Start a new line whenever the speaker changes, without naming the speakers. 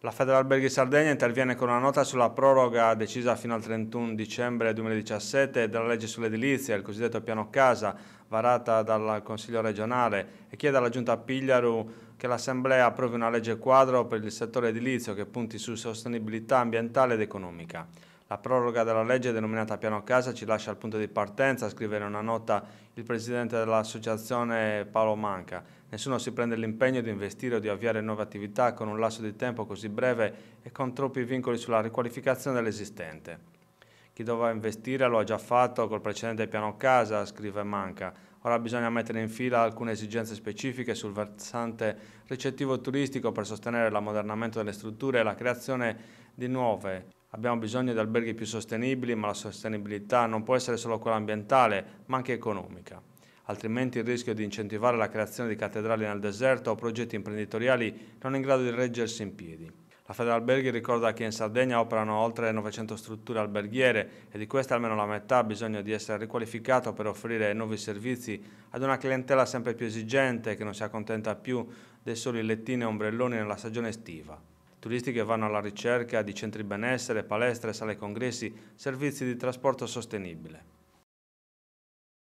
La Federalberghi Sardegna interviene con una nota sulla proroga decisa fino al 31 dicembre 2017 della legge sull'edilizia, il cosiddetto piano casa, varata dal Consiglio regionale e chiede alla Giunta Pigliaru che l'Assemblea approvi una legge quadro per il settore edilizio che punti su sostenibilità ambientale ed economica. La proroga della legge denominata Piano Casa ci lascia al punto di partenza, scrive in una nota il presidente dell'associazione Paolo Manca. Nessuno si prende l'impegno di investire o di avviare nuove attività con un lasso di tempo così breve e con troppi vincoli sulla riqualificazione dell'esistente. Chi doveva investire lo ha già fatto col precedente piano casa, scrive Manca. Ora bisogna mettere in fila alcune esigenze specifiche sul versante ricettivo turistico per sostenere l'ammodernamento delle strutture e la creazione di nuove Abbiamo bisogno di alberghi più sostenibili, ma la sostenibilità non può essere solo quella ambientale, ma anche economica. Altrimenti il rischio di incentivare la creazione di cattedrali nel deserto o progetti imprenditoriali non in grado di reggersi in piedi. La Federalberghi ricorda che in Sardegna operano oltre 900 strutture alberghiere e di queste almeno la metà ha bisogno di essere riqualificato per offrire nuovi servizi ad una clientela sempre più esigente che non si accontenta più dei soli lettini e ombrelloni nella stagione estiva turisti che vanno alla ricerca di centri benessere, palestre, sale congressi, servizi di trasporto sostenibile.